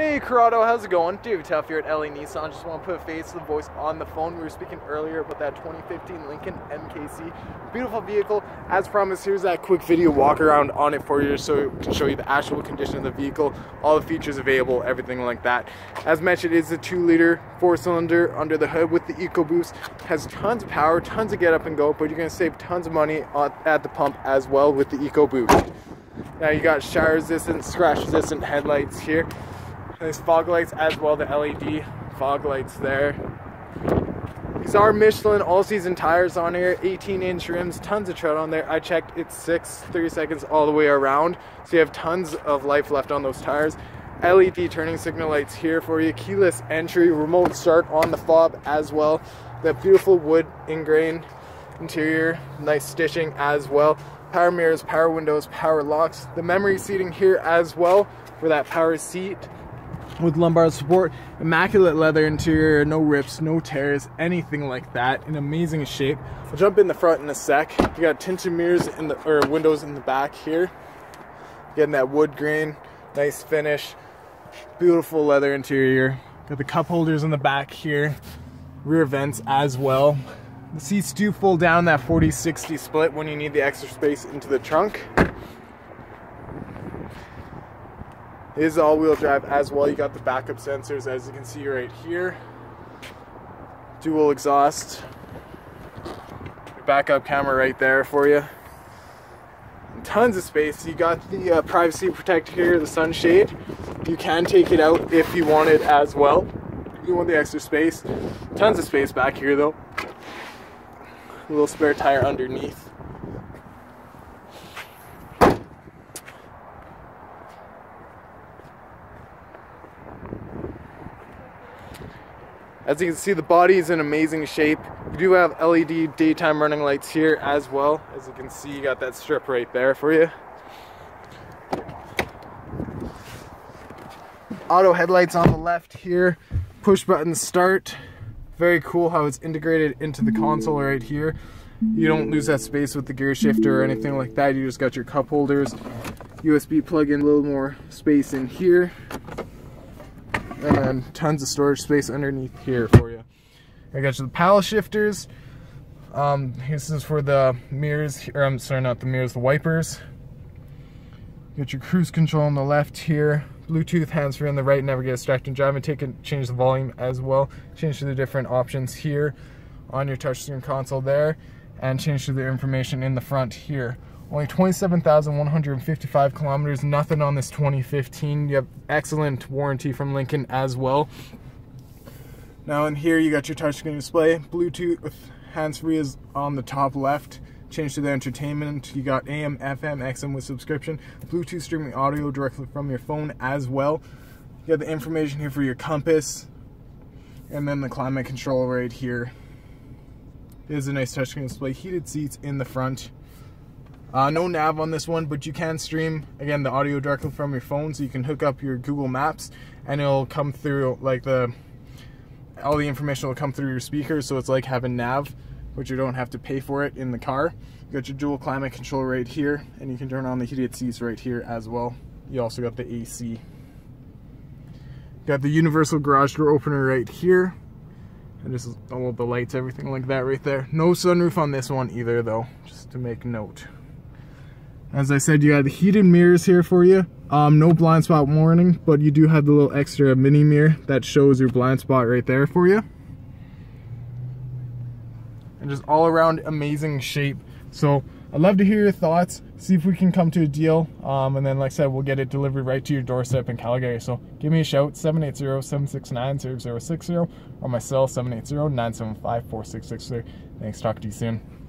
Hey Corrado, how's it going? David Tuff here at LA Nissan. Just want to put a face to the voice on the phone. We were speaking earlier about that 2015 Lincoln MKC. Beautiful vehicle. As promised, here's that quick video walk around on it for you so we can show you the actual condition of the vehicle, all the features available, everything like that. As mentioned, it's a 2 liter 4 cylinder under the hood with the EcoBoost. Has tons of power, tons of get up and go, but you're going to save tons of money at the pump as well with the EcoBoost. Now you got shower resistant, scratch resistant headlights here. Nice fog lights as well, the LED fog lights there. These are Michelin all-season tires on here, 18-inch rims, tons of tread on there. I checked, it's 6, 30 seconds all the way around, so you have tons of life left on those tires. LED turning signal lights here for you, keyless entry, remote start on the fob as well. That beautiful wood ingrain interior, nice stitching as well. Power mirrors, power windows, power locks. The memory seating here as well for that power seat with lumbar support, immaculate leather interior, no rips, no tears, anything like that, in amazing shape. I'll jump in the front in a sec. You got tinted mirrors in the or windows in the back here. Getting that wood grain, nice finish, beautiful leather interior. Got the cup holders in the back here, rear vents as well. The seats do fold down that 40-60 split when you need the extra space into the trunk. Is all-wheel drive as well. You got the backup sensors as you can see right here. Dual exhaust. Backup camera right there for you. And tons of space. You got the uh, privacy protector here, the sunshade. You can take it out if you want it as well. You want the extra space. Tons of space back here though. A little spare tire underneath. As you can see, the body is in amazing shape. You do have LED daytime running lights here as well. As you can see, you got that strip right there for you. Auto headlights on the left here. Push button start. Very cool how it's integrated into the console right here. You don't lose that space with the gear shifter or anything like that. You just got your cup holders. USB plug in, a little more space in here and tons of storage space underneath here for you. I got you the paddle shifters. Um, this is for the mirrors, or I'm sorry, not the mirrors, the wipers. Got your cruise control on the left here. Bluetooth hands-free on the right, never get distracted driving. Take and change the volume as well. Change to the different options here on your touchscreen console there, and change to the information in the front here. Only 27,155 kilometers, nothing on this 2015. You have excellent warranty from Lincoln as well. Now in here you got your touchscreen display, Bluetooth with hands-free is on the top left. Change to the entertainment, you got AM, FM, XM with subscription, Bluetooth streaming audio directly from your phone as well. You got the information here for your compass, and then the climate control right here. It is a nice touchscreen display, heated seats in the front. Uh, no nav on this one, but you can stream, again, the audio directly from your phone, so you can hook up your Google Maps, and it'll come through, like, the, all the information will come through your speakers, so it's like having nav, but you don't have to pay for it in the car. You got your dual climate control right here, and you can turn on the heated seats right here as well. You also got the AC. Got the universal garage door opener right here. And just all the lights, everything like that right there. No sunroof on this one either though, just to make note. As I said, you got the heated mirrors here for you. Um, no blind spot warning, but you do have the little extra mini mirror that shows your blind spot right there for you. And just all around amazing shape. So I'd love to hear your thoughts, see if we can come to a deal. Um, and then like I said, we'll get it delivered right to your doorstep in Calgary. So give me a shout, 780-769-0060 or my cell, 780-975-4663. Thanks, talk to you soon.